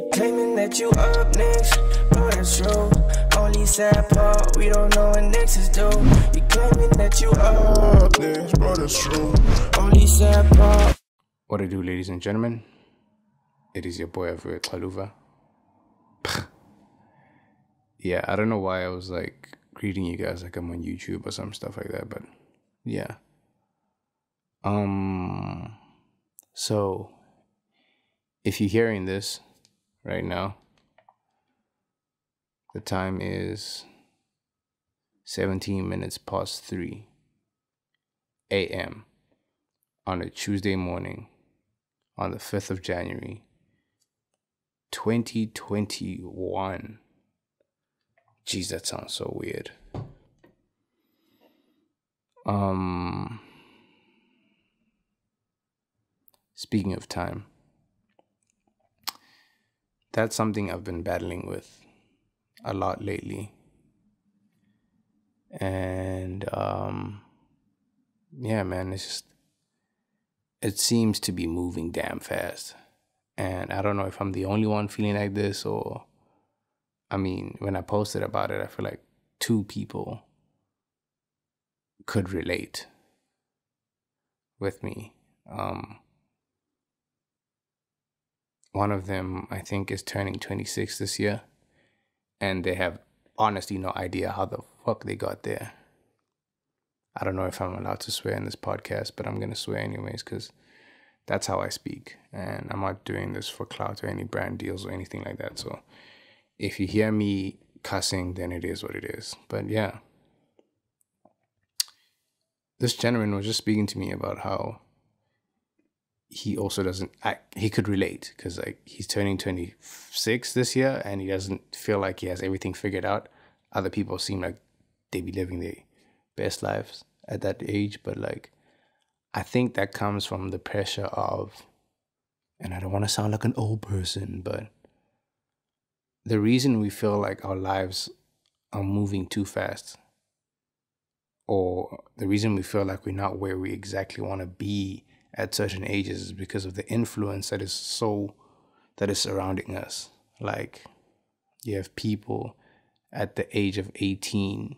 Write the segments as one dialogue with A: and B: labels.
A: You claiming that you up next, but it's true. Only sad part, we don't know what next is due. You claiming that you up next, but it's true. Only sad part.
B: What I do, ladies and gentlemen, it is your boy Aviwe Xaluva. yeah, I don't know why I was like greeting you guys like I'm on YouTube or some stuff like that, but yeah. Um, so if you're hearing this right now, the time is 17 minutes past 3 a.m. on a Tuesday morning on the 5th of January 2021. Jeez, that sounds so weird. Um speaking of time, that's something I've been battling with a lot lately. And um yeah, man, it's just it seems to be moving damn fast. And I don't know if I'm the only one feeling like this or I mean, when I posted about it, I feel like two people could relate with me. Um, one of them, I think, is turning 26 this year, and they have honestly no idea how the fuck they got there. I don't know if I'm allowed to swear in this podcast, but I'm going to swear anyways because that's how I speak. And I'm not doing this for clout or any brand deals or anything like that. So if you hear me cussing, then it is what it is. But yeah, this gentleman was just speaking to me about how he also doesn't act, he could relate because like he's turning 26 this year and he doesn't feel like he has everything figured out. Other people seem like they be living their best lives at that age but like i think that comes from the pressure of and i don't want to sound like an old person but the reason we feel like our lives are moving too fast or the reason we feel like we're not where we exactly want to be at certain ages is because of the influence that is so that is surrounding us. Like you have people at the age of 18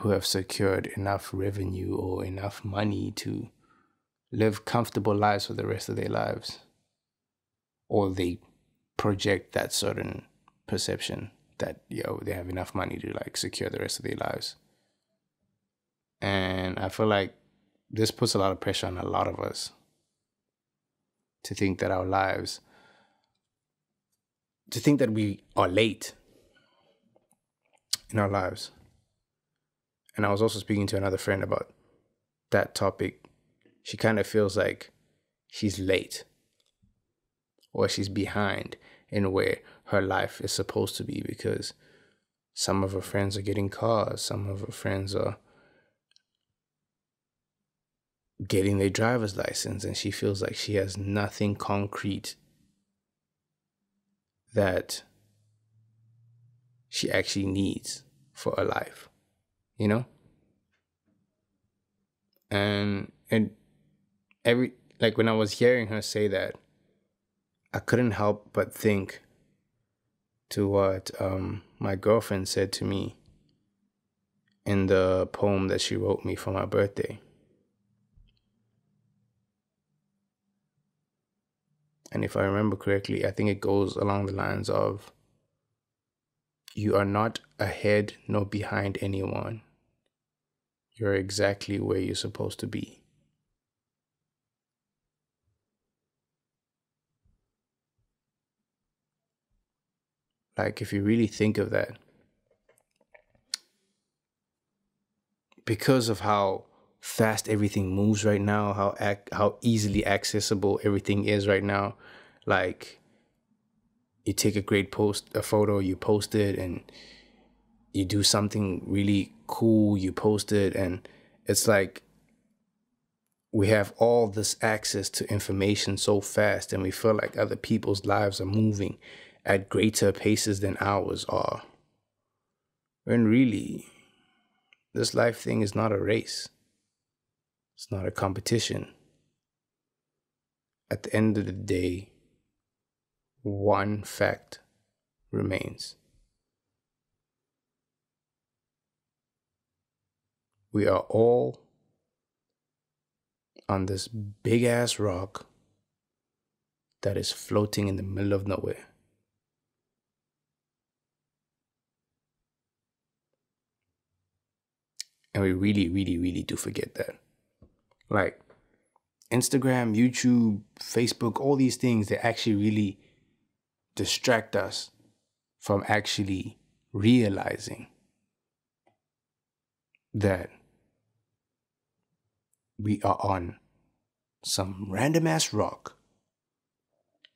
B: who have secured enough revenue or enough money to live comfortable lives for the rest of their lives or they project that certain perception that yo they have enough money to like secure the rest of their lives. And i feel like this puts a lot of pressure on a lot of us to think that our lives to think that we are late in our lives. And i was also speaking to another friend about that topic. She kind of feels like she's late or she's behind in where her life is supposed to be because some of her friends are getting cars some of her friends are getting their driver's license and she feels like she has nothing concrete that she actually needs for her life you know? And and every like when i was hearing her say that i couldn't help but think to what um, my girlfriend said to me in the poem that she wrote me for my birthday And if I remember correctly, I think it goes along the lines of You are not ahead nor behind anyone. You're exactly where you're supposed to be. Like, if you really think of that, because of how fast everything moves right now, how ac- how easily accessible everything is right now. Like you take a great post, a photo, you post it, and you do something really cool, you post it, and it's like we have all this access to information so fast, and we feel like other people's lives are moving at greater paces than ours are. When really, this life thing is not a race. It's not a competition. At the end of the day, one fact remains. We are all on this big ass rock that is floating in the middle of nowhere. And we really, really, really do forget that. Like Instagram, YouTube, Facebook, all these things, they actually really distract us from actually realizing that we are on some random ass rock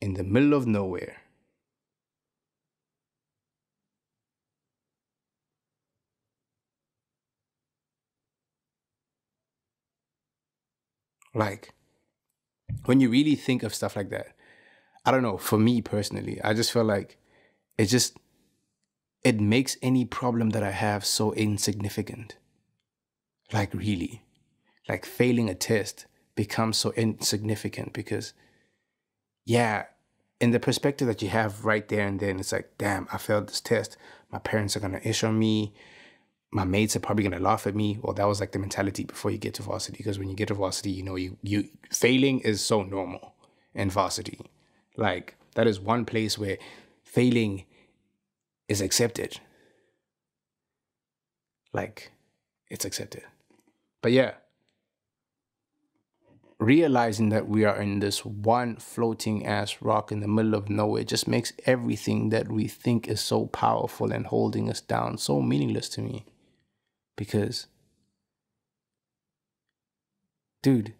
B: in the middle of nowhere. Like, when you really think of stuff like that, I don't know, for me personally, I just feel like it just, it makes any problem that I have so insignificant. Like, really. Like failing a test becomes so insignificant because yeah in the perspective that you have right there and then it's like damn i failed this test. My parents are going to issue me my mates are probably going to laugh at me. Well that was like the mentality before you get to varsity because when you get to varsity you know you you failing is so normal in varsity. Like that is one place where failing is accepted. Like it's accepted. But yeah realizing that we are in this one floating ass rock in the middle of nowhere just makes everything that we think is so powerful and holding us down so meaningless to me. Because, dude,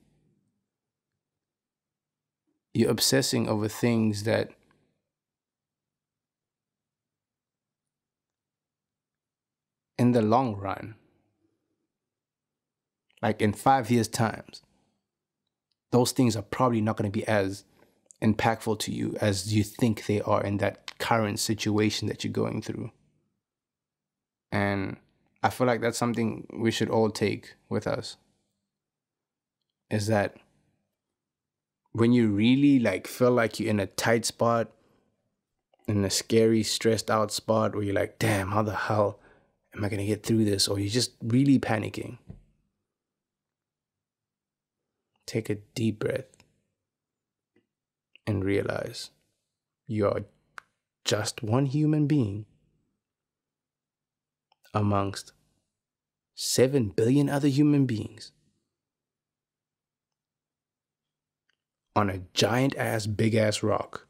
B: you're obsessing over things that in the long run, like in five years' times, those things are probably not going to be as impactful to you as you think they are in that current situation that you're going through. And I feel like that's something we should all take with us. Is that when you really like feel like you're in a tight spot, in a scary, stressed out spot where you're like, damn, how the hell am I gonna get through this? Or you're just really panicking take a deep breath and realize you're just one human being amongst 7 billion other human beings on a giant ass, big ass rock.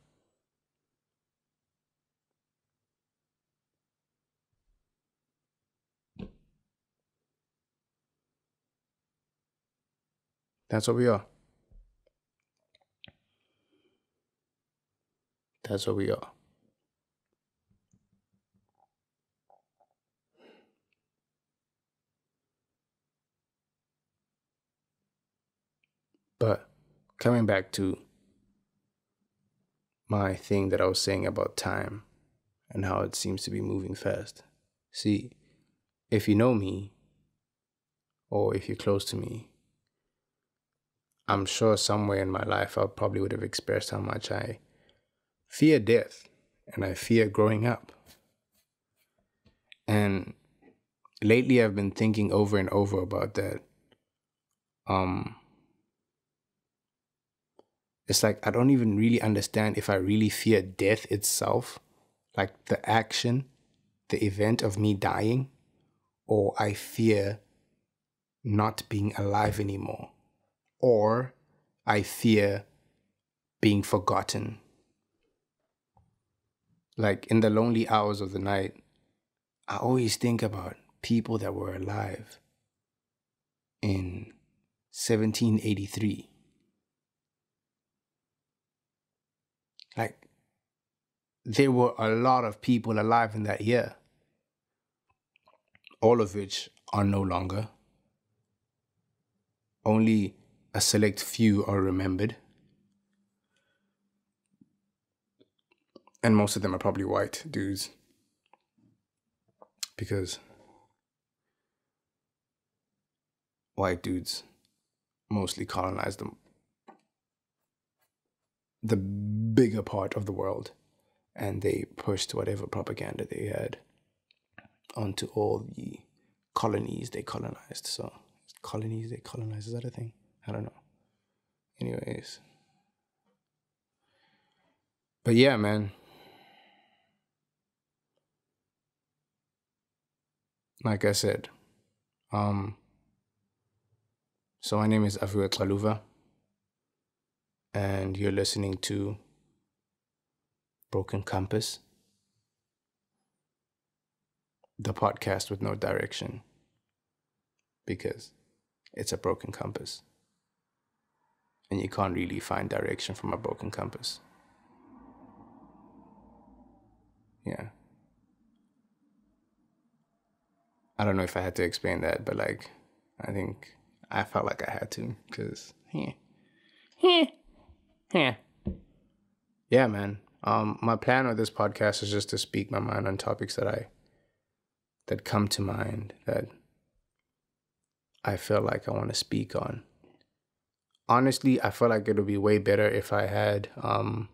B: That's what we are. That's what we are. But coming back to my thing that I was saying about time and how it seems to be moving fast. See, if you know me, or if you're close to me, I'm sure somewhere in my life I probably would have expressed how much I fear death and I fear growing up. And lately I've been thinking over and over about that. Um it's like I don't even really understand if I really fear death itself, like the action, the event of me dying, or I fear not being alive anymore or I fear being forgotten. Like in the lonely hours of the night, I always think about people that were alive in 1783. Like, there were a lot of people alive in that year, all of which are no longer. Only a select few are remembered. And most of them are probably white dudes. Because white dudes mostly colonized them the bigger part of the world and they pushed whatever propaganda they had onto all the colonies they colonized. So colonies they colonized is that a thing? I don't know. Anyways. But yeah, man. Like I said, um so my name is Aviwe Xaluva and you're listening to Broken Compass, the podcast with no direction, because it's a broken compass. And you can't really find direction from a broken compass. Yeah. I don't know if I had to explain that, but like, I think I felt like I had to, because, yeah. Yeah. Yeah. Man. Um, my plan with this podcast is just to speak my mind on topics that I that come to mind that I feel like I want to speak on. Honestly, I feel like it would be way better if I had um,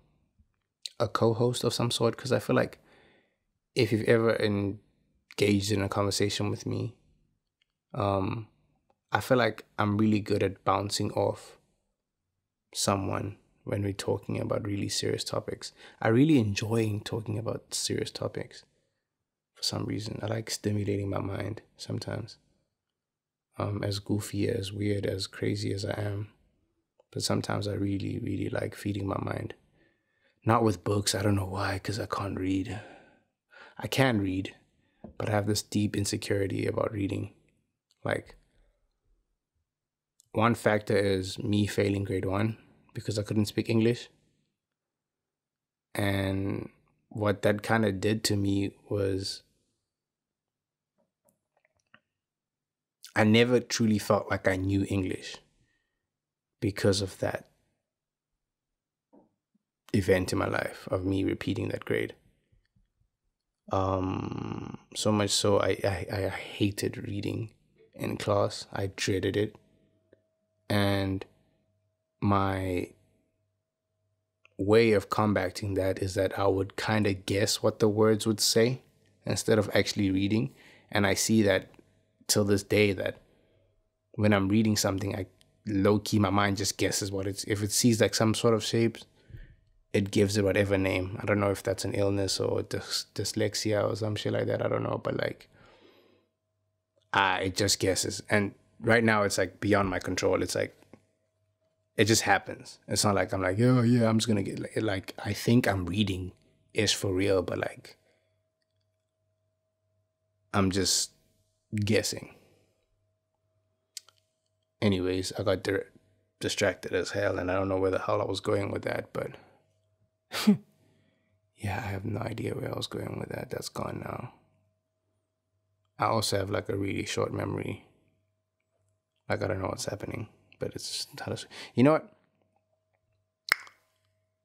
B: a co-host of some sort because I feel like if you've ever engaged in a conversation with me, um, I feel like I'm really good at bouncing off someone when we're talking about really serious topics. I really enjoy talking about serious topics for some reason. I like stimulating my mind sometimes. Um, as goofy, as weird, as crazy as I am. But sometimes I really, really like feeding my mind. Not with books, I don't know why, because I can't read. I can read, but I have this deep insecurity about reading. Like, one factor is me failing grade one because I couldn't speak English. And what that kind of did to me was I never truly felt like I knew English because of that event in my life of me repeating that grade. Um, so much so I, I, I hated reading in class. I dreaded it. And my way of combating that is that I would kind of guess what the words would say instead of actually reading. And I see that till this day that when I'm reading something, I low key my mind just guesses what it's if it sees like some sort of shapes, it gives it whatever name. I don't know if that's an illness or dys- dyslexia or some shit like that. I don't know, but like, ah, it just guesses. And right now, it's like beyond my control. It's like it just happens. It's not like I'm like, oh yeah, I'm just gonna get like, like I think I'm reading is for real, but like I'm just guessing. Anyways, I got di- distracted as hell, and I don't know where the hell I was going with that, but yeah, I have no idea where I was going with that. That's gone now. I also have like a really short memory. Like I don't know what's happening but it's not as you know what?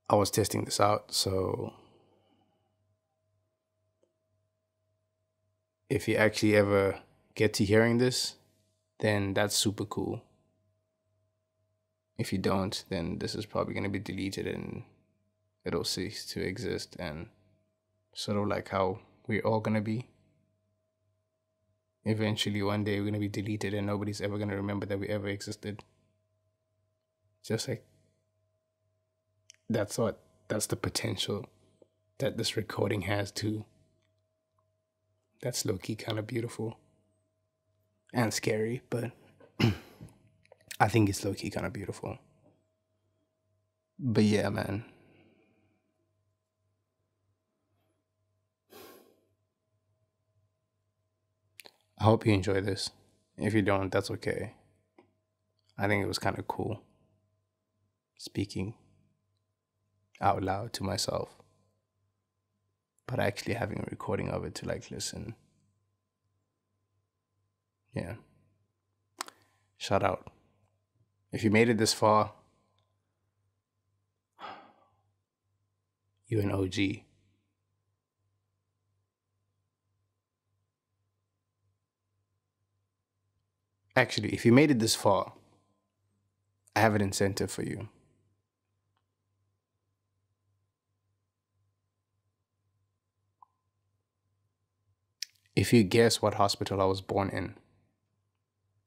B: I was testing this out so if you actually ever get to hearing this then that's super cool. If you don't then this is probably going to be deleted and it'll cease to exist and sort of like how we're all going to be. Eventually one day we're going to be deleted and nobody's ever going to remember that we ever existed just like that's what that's the potential that this recording has too. That's low key kind of beautiful and scary, but I think it's low key kind of beautiful. But yeah, man. I hope you enjoy this. If you don't, that's okay. I think it was kind of cool speaking out loud to myself, but actually having a recording of it to like listen. Yeah. Shout out. If you made it this far, you an OG. Actually, if you made it this far, I have an incentive for you. If you guess what hospital I was born in,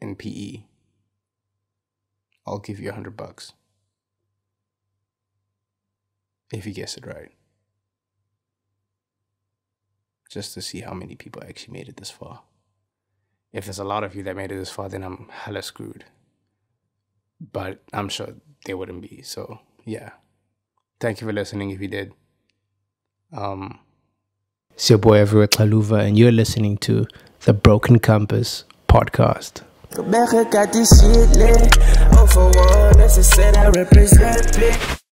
B: in PE, I'll give you a hundred bucks. If you guess it right. Just to see how many people actually made it this far. If there's a lot of you that made it this far, then I'm hella screwed. But I'm sure they wouldn't be. So yeah. Thank you for listening if you did. Um it's your boy Aviwe Xaluva, and you're listening to the Broken Compass podcast.
A: Got this shit lit. Oh, for one, that's a set I represent.